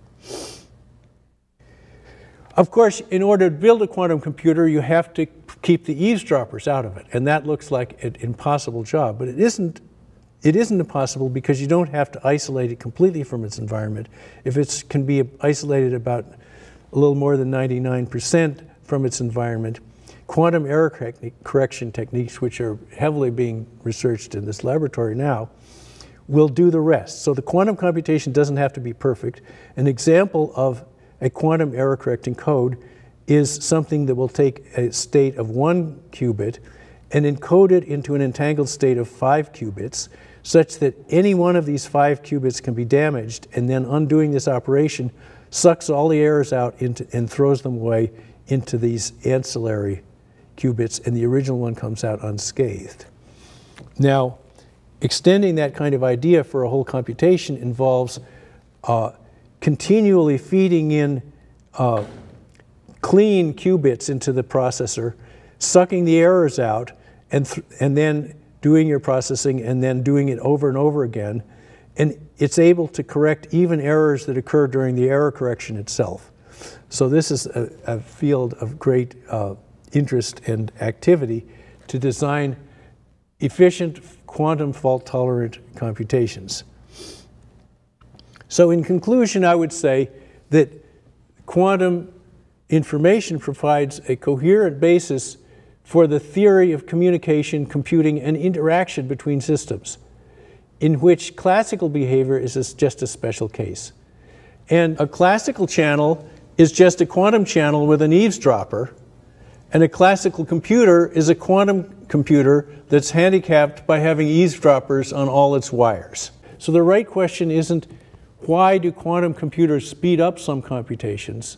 Speaker 1: Of course, in order to build a quantum computer, you have to keep the eavesdroppers out of it, and that looks like an impossible job, but it isn't it isn't impossible because you don't have to isolate it completely from its environment. If it can be isolated about a little more than 99% from its environment, quantum error correction techniques, which are heavily being researched in this laboratory now, will do the rest. So the quantum computation doesn't have to be perfect. An example of a quantum error correcting code is something that will take a state of one qubit and encode it into an entangled state of five qubits such that any one of these five qubits can be damaged, and then undoing this operation sucks all the errors out into, and throws them away into these ancillary qubits, and the original one comes out unscathed. Now, extending that kind of idea for a whole computation involves uh, continually feeding in uh, clean qubits into the processor, sucking the errors out, and, and then doing your processing and then doing it over and over again. And it's able to correct even errors that occur during the error correction itself. So this is a, a field of great uh, interest and activity to design efficient quantum fault tolerant computations. So in conclusion, I would say that quantum information provides a coherent basis for the theory of communication, computing, and interaction between systems, in which classical behavior is just a special case. And a classical channel is just a quantum channel with an eavesdropper, and a classical computer is a quantum computer that's handicapped by having eavesdroppers on all its wires. So the right question isn't why do quantum computers speed up some computations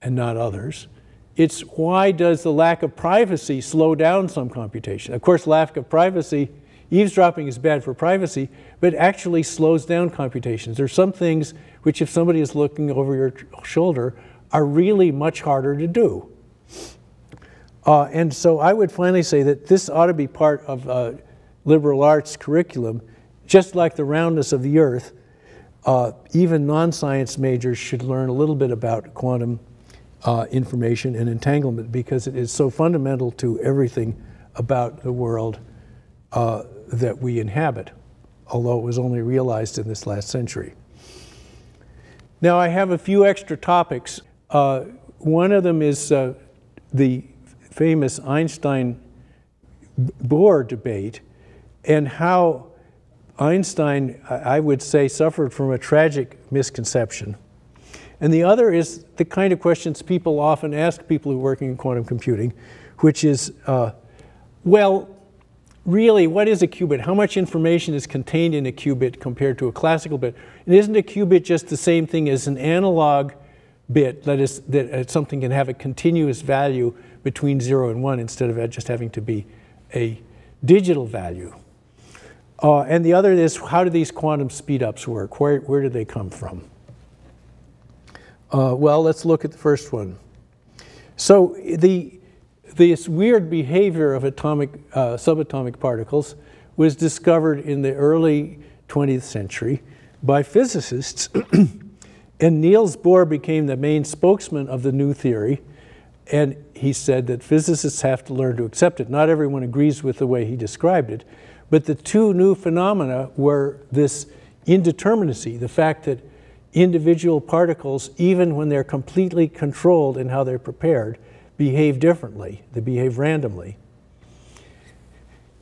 Speaker 1: and not others? It's why does the lack of privacy slow down some computation? Of course, lack of privacy, eavesdropping is bad for privacy, but actually slows down computations. There's some things which, if somebody is looking over your shoulder, are really much harder to do. Uh, and so I would finally say that this ought to be part of uh, liberal arts curriculum, just like the roundness of the earth. Uh, even non-science majors should learn a little bit about quantum uh, information and entanglement because it is so fundamental to everything about the world uh, that we inhabit, although it was only realized in this last century. Now I have a few extra topics. Uh, one of them is uh, the famous Einstein-Bohr debate and how Einstein, I would say, suffered from a tragic misconception. And the other is the kind of questions people often ask people who are working in quantum computing, which is, uh, well, really, what is a qubit? How much information is contained in a qubit compared to a classical bit? And isn't a qubit just the same thing as an analog bit, that is, that uh, something can have a continuous value between 0 and 1 instead of just having to be a digital value? Uh, and the other is, how do these quantum speedups work? Where, where do they come from? Uh, well, let's look at the first one. So the, this weird behavior of atomic, uh, subatomic particles was discovered in the early 20th century by physicists. <clears throat> and Niels Bohr became the main spokesman of the new theory. And he said that physicists have to learn to accept it. Not everyone agrees with the way he described it. But the two new phenomena were this indeterminacy, the fact that individual particles, even when they're completely controlled in how they're prepared, behave differently. They behave randomly.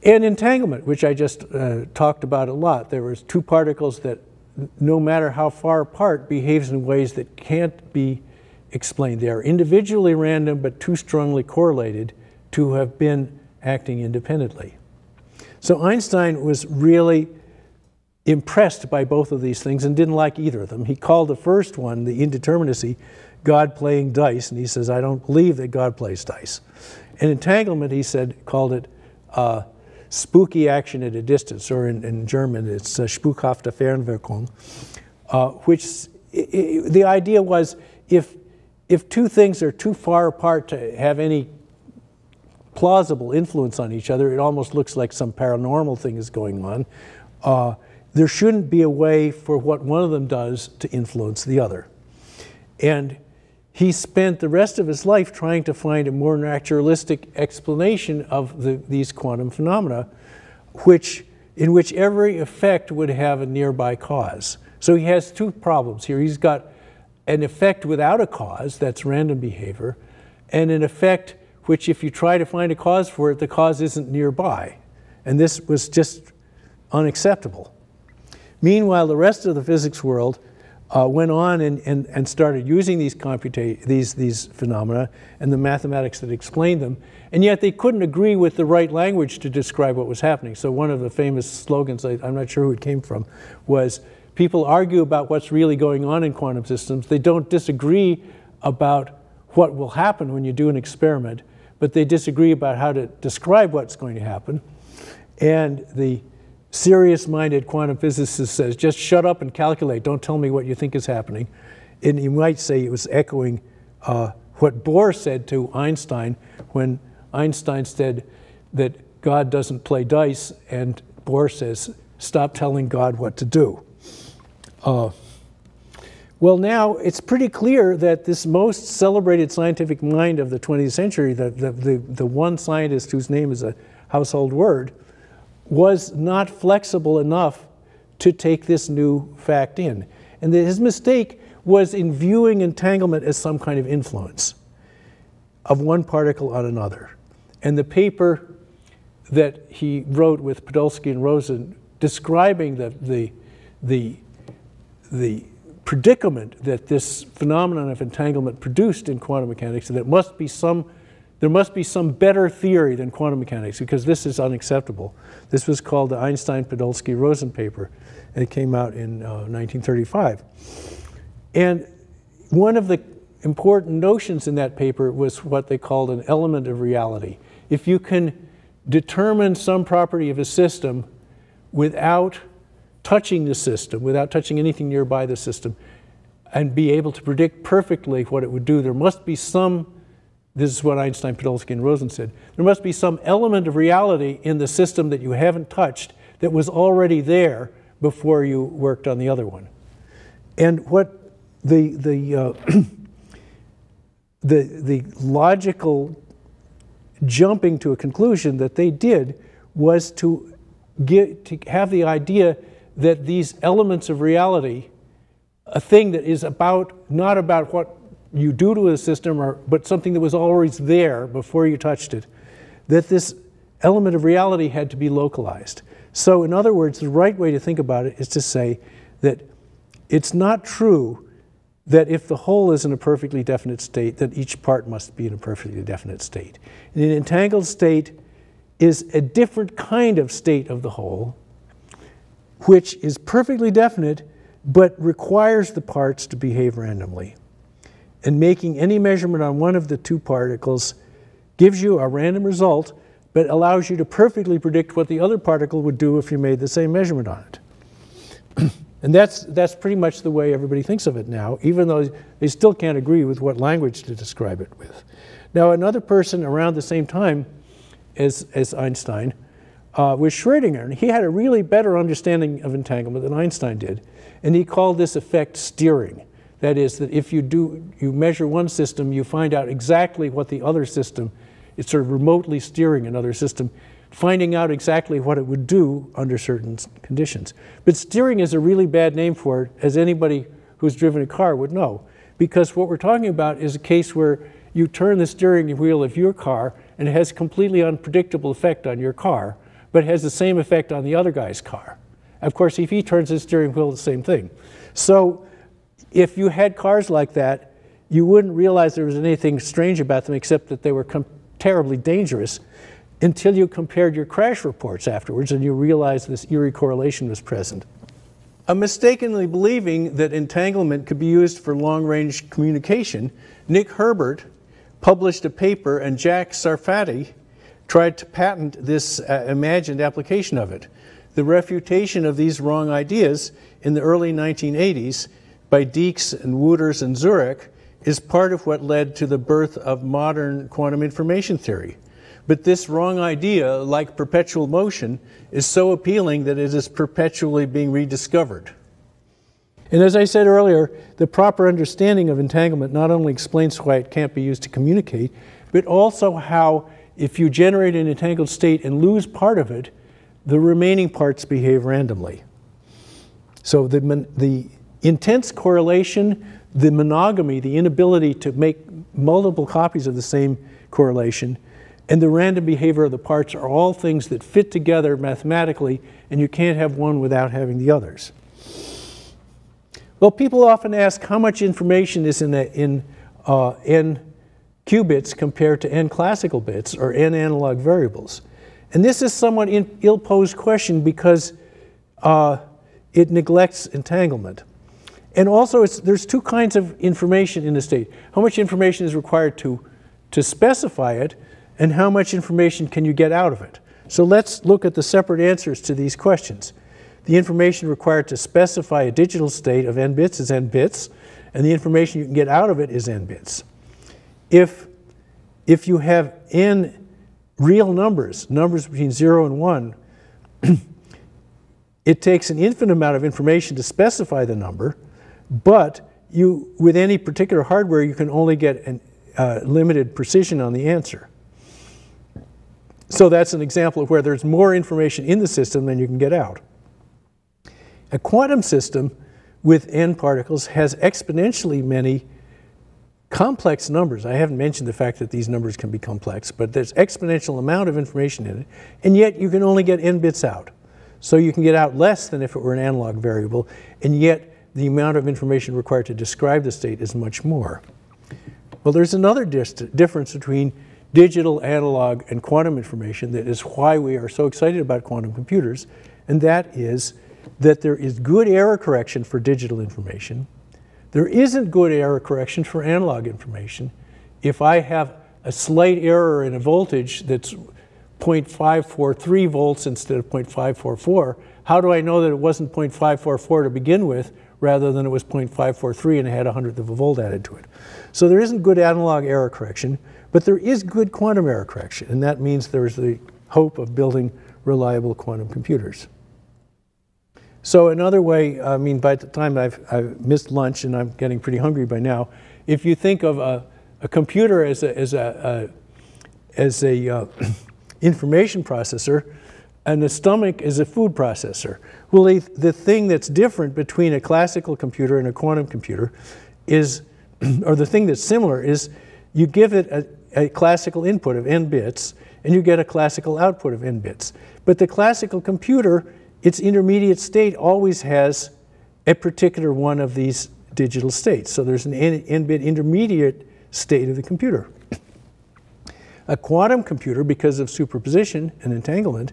Speaker 1: And entanglement, which I just uh, talked about a lot. There was two particles that, no matter how far apart, behaves in ways that can't be explained. They are individually random, but too strongly correlated to have been acting independently. So Einstein was really impressed by both of these things and didn't like either of them. He called the first one, the indeterminacy, God playing dice, and he says, I don't believe that God plays dice. And entanglement, he said, called it uh, spooky action at a distance, or in, in German, it's uh, spukhafte Fernwirkung, uh, which the idea was if, if two things are too far apart to have any plausible influence on each other, it almost looks like some paranormal thing is going on. Uh, there shouldn't be a way for what one of them does to influence the other. And he spent the rest of his life trying to find a more naturalistic explanation of the, these quantum phenomena, which, in which every effect would have a nearby cause. So he has two problems here. He's got an effect without a cause, that's random behavior, and an effect which if you try to find a cause for it, the cause isn't nearby. And this was just unacceptable. Meanwhile, the rest of the physics world uh, went on and, and, and started using these, these, these phenomena and the mathematics that explained them, and yet they couldn't agree with the right language to describe what was happening. So one of the famous slogans, I, I'm not sure who it came from, was people argue about what's really going on in quantum systems. They don't disagree about what will happen when you do an experiment, but they disagree about how to describe what's going to happen. And the serious-minded quantum physicist says, just shut up and calculate, don't tell me what you think is happening. And you might say it was echoing uh, what Bohr said to Einstein when Einstein said that God doesn't play dice, and Bohr says, stop telling God what to do. Uh, well, now it's pretty clear that this most celebrated scientific mind of the 20th century, the, the, the, the one scientist whose name is a household word, was not flexible enough to take this new fact in. And his mistake was in viewing entanglement as some kind of influence of one particle on another. And the paper that he wrote with Podolsky and Rosen describing the, the, the, the predicament that this phenomenon of entanglement produced in quantum mechanics, and that must be some there must be some better theory than quantum mechanics because this is unacceptable. This was called the Einstein-Podolsky-Rosen paper, and it came out in uh, 1935. And one of the important notions in that paper was what they called an element of reality. If you can determine some property of a system without touching the system, without touching anything nearby the system, and be able to predict perfectly what it would do, there must be some, this is what Einstein, Podolsky, and Rosen said, there must be some element of reality in the system that you haven't touched that was already there before you worked on the other one. And what the, the, uh, <clears throat> the, the logical jumping to a conclusion that they did was to, get, to have the idea that these elements of reality, a thing that is about, not about what you do to a system, or, but something that was always there before you touched it, that this element of reality had to be localized. So, in other words, the right way to think about it is to say that it's not true that if the whole is in a perfectly definite state, that each part must be in a perfectly definite state. An entangled state is a different kind of state of the whole, which is perfectly definite, but requires the parts to behave randomly. And making any measurement on one of the two particles gives you a random result but allows you to perfectly predict what the other particle would do if you made the same measurement on it. <clears throat> and that's, that's pretty much the way everybody thinks of it now, even though they still can't agree with what language to describe it with. Now, another person around the same time as, as Einstein uh, was Schrodinger, and he had a really better understanding of entanglement than Einstein did, and he called this effect steering. That is, that if you do you measure one system, you find out exactly what the other system it's sort of remotely steering another system, finding out exactly what it would do under certain conditions. But steering is a really bad name for it, as anybody who's driven a car would know. Because what we're talking about is a case where you turn the steering wheel of your car and it has completely unpredictable effect on your car, but has the same effect on the other guy's car. Of course, if he turns his steering wheel, the same thing. So if you had cars like that, you wouldn't realize there was anything strange about them except that they were terribly dangerous until you compared your crash reports afterwards and you realized this eerie correlation was present. Mistakenly believing that entanglement could be used for long range communication, Nick Herbert published a paper and Jack Sarfatti tried to patent this uh, imagined application of it. The refutation of these wrong ideas in the early 1980s by Dieks and Wootters and Zurek is part of what led to the birth of modern quantum information theory. But this wrong idea, like perpetual motion, is so appealing that it is perpetually being rediscovered. And as I said earlier, the proper understanding of entanglement not only explains why it can't be used to communicate, but also how if you generate an entangled state and lose part of it, the remaining parts behave randomly. So the, the intense correlation the monogamy, the inability to make multiple copies of the same correlation, and the random behavior of the parts are all things that fit together mathematically, and you can't have one without having the others. Well, people often ask how much information is in, a, in uh, n qubits compared to n classical bits or n analog variables. And this is somewhat ill-posed question because uh, it neglects entanglement. And also, there's two kinds of information in the state. How much information is required to, to specify it, and how much information can you get out of it? So let's look at the separate answers to these questions. The information required to specify a digital state of n bits is n bits, and the information you can get out of it is n bits. If, if you have n real numbers, numbers between 0 and 1, <clears throat> it takes an infinite amount of information to specify the number, but you, with any particular hardware, you can only get a uh, limited precision on the answer. So that's an example of where there's more information in the system than you can get out. A quantum system with n particles has exponentially many complex numbers. I haven't mentioned the fact that these numbers can be complex, but there's exponential amount of information in it, and yet you can only get n bits out. So you can get out less than if it were an analog variable, and yet the amount of information required to describe the state is much more. Well, there's another difference between digital, analog, and quantum information that is why we are so excited about quantum computers, and that is that there is good error correction for digital information, There isn't good error correction for analog information. If I have a slight error in a voltage that's 0.543 volts instead of 0.544, how do I know that it wasn't 0.544 to begin with rather than it was 0.543 and it had a hundredth of a volt added to it? So there isn't good analog error correction, but there is good quantum error correction, and that means there's the hope of building reliable quantum computers. So another way, I mean, by the time I've, I've missed lunch and I'm getting pretty hungry by now, if you think of a, a computer as a, as a, as a uh, <clears throat> information processor, and the stomach is a food processor. Well, the, thing that's different between a classical computer and a quantum computer is, <clears throat> or the thing that's similar is, you give it a, a classical input of n bits, and you get a classical output of n bits. But the classical computer its intermediate state always has a particular one of these digital states. So there's an n-bit intermediate state of the computer. A quantum computer, because of superposition and entanglement,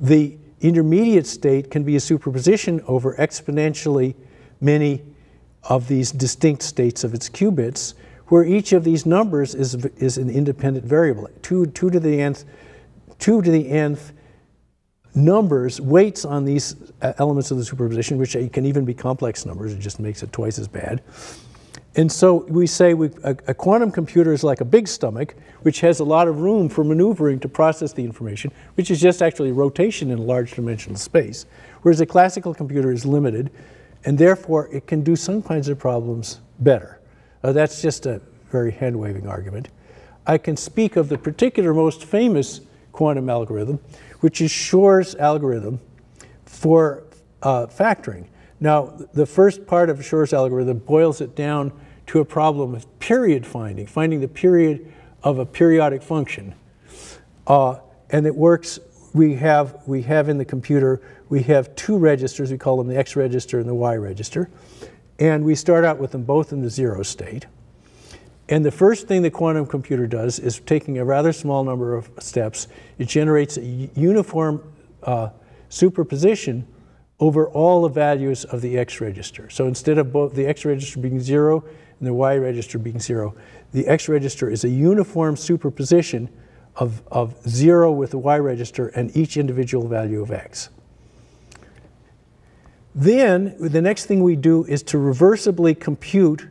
Speaker 1: the intermediate state can be a superposition over exponentially many of these distinct states of its qubits, where each of these numbers is, is an independent variable. 2, 2 to the nth, 2 to the nth numbers, weights on these uh, elements of the superposition, which can even be complex numbers, it just makes it twice as bad. And so we say we, a, a, quantum computer is like a big stomach, which has a lot of room for maneuvering to process the information, which is just actually rotation in a large dimensional space. Whereas a classical computer is limited, and therefore it can do some kinds of problems better. Uh, that's just a very hand waving argument. I can speak of the particular most famous quantum algorithm, which is Shor's algorithm for uh, factoring. Now, the first part of Shor's algorithm boils it down to a problem of period finding, finding the period of a periodic function. Uh, and it works, we have, we have in the computer, we have two registers, we call them the X register and the Y register. And we start out with them both in the zero state. And the first thing the quantum computer does is taking a rather small number of steps, it generates a uniform uh, superposition over all the values of the X register. So instead of both the X register being zero and the Y register being zero, the X register is a uniform superposition of, of zero with the Y register and each individual value of X. Then the next thing we do is to reversibly compute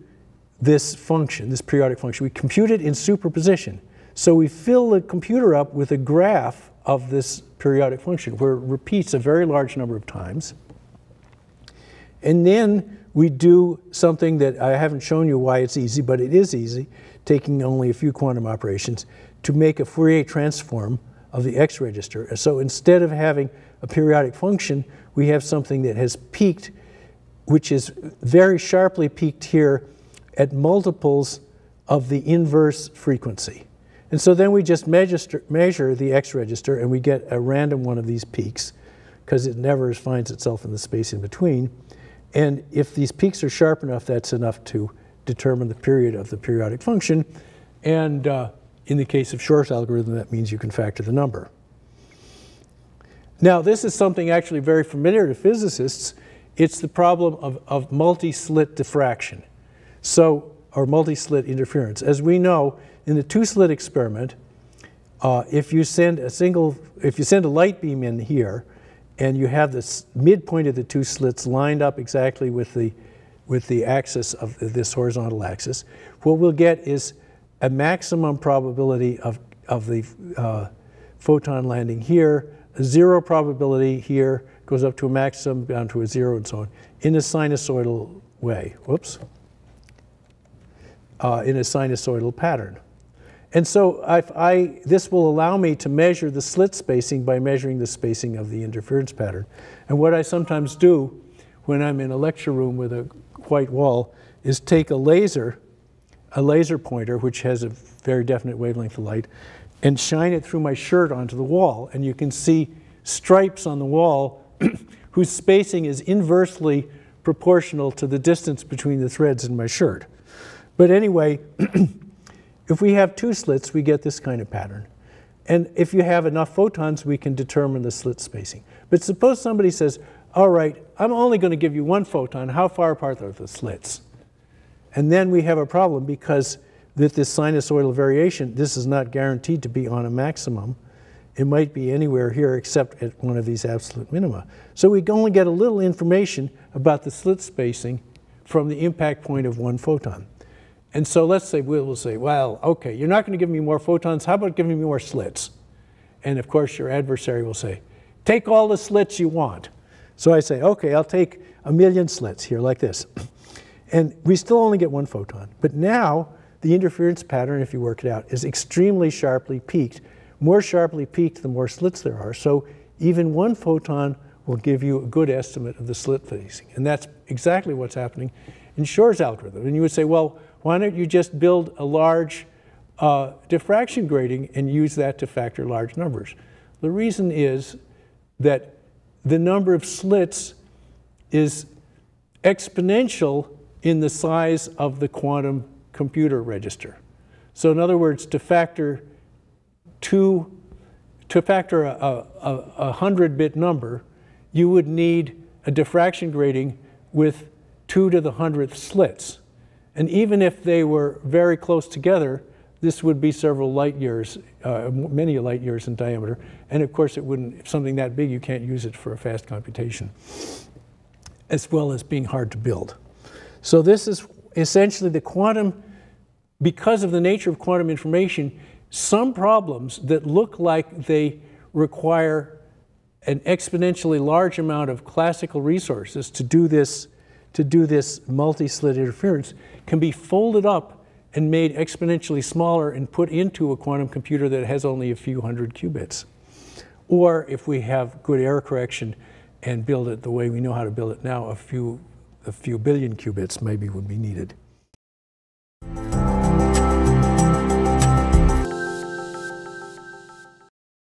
Speaker 1: this function, this periodic function. We compute it in superposition. So we fill the computer up with a graph of this periodic function where it repeats a very large number of times. And then we do something that I haven't shown you why it's easy, but it is easy, taking only a few quantum operations, to make a Fourier transform of the X register. So instead of having a periodic function, we have something that has peaked, which is very sharply peaked here at multiples of the inverse frequency. And so then we just measure, measure the X register and we get a random one of these peaks because it never finds itself in the space in between. And if these peaks are sharp enough, that's enough to determine the period of the periodic function. And uh, in the case of Shor's algorithm, that means you can factor the number. Now, this is something actually very familiar to physicists. It's the problem of, of multi-slit diffraction. So, or multi-slit interference. As we know, in the two-slit experiment, uh, if you send a single, if you send a light beam in here, and you have this midpoint of the two slits lined up exactly with the, with the axis of this horizontal axis, what we'll get is a maximum probability of, of the uh, photon landing here, a zero probability here, goes up to a maximum, down to a zero, and so on, in a sinusoidal way. Whoops uh, in a sinusoidal pattern. And so I, this will allow me to measure the slit spacing by measuring the spacing of the interference pattern. And what I sometimes do when I'm in a lecture room with a white wall is take a laser, a laser pointer, which has a very definite wavelength of light, and shine it through my shirt onto the wall. And you can see stripes on the wall <clears throat> whose spacing is inversely proportional to the distance between the threads in my shirt. But anyway, <clears throat> if we have two slits, we get this kind of pattern. And if you have enough photons, we can determine the slit spacing. But suppose somebody says, all right, I'm only going to give you one photon. How far apart are the slits? And then we have a problem because with this sinusoidal variation, this is not guaranteed to be on a maximum. It might be anywhere here except at one of these absolute minima. So we only get a little information about the slit spacing from the impact point of one photon. And so let's say we'll say, well, okay, you're not going to give me more photons. How about giving me more slits? And of course, your adversary will say, take all the slits you want. So I say, okay, I'll take a million slits here like this. <clears throat> And we still only get one photon. But now the interference pattern, if you work it out, is extremely sharply peaked. More sharply peaked, the more slits there are. So even one photon will give you a good estimate of the slit spacing. And that's exactly what's happening in Shor's algorithm. And you would say, well, why don't you just build a large uh, diffraction grating and use that to factor large numbers? The reason is that the number of slits is exponential in the size of the quantum computer register. So in other words, to factor two, to factor a, a, a 100-bit number, you would need a diffraction grating with two to the hundredth slits. And even if they were very close together, this would be several light years, uh, many light years in diameter. And of course, it wouldn't, if something that big, you can't use it for a fast computation, as well as being hard to build. So this is essentially the quantum, because of the nature of quantum information, some problems that look like they require an exponentially large amount of classical resources to do this, to do this multi-slit interference can be folded up and made exponentially smaller and put into a quantum computer that has only a few hundred qubits. Or if we have good error correction and build it the way we know how to build it now, a few, a few billion qubits maybe would be needed.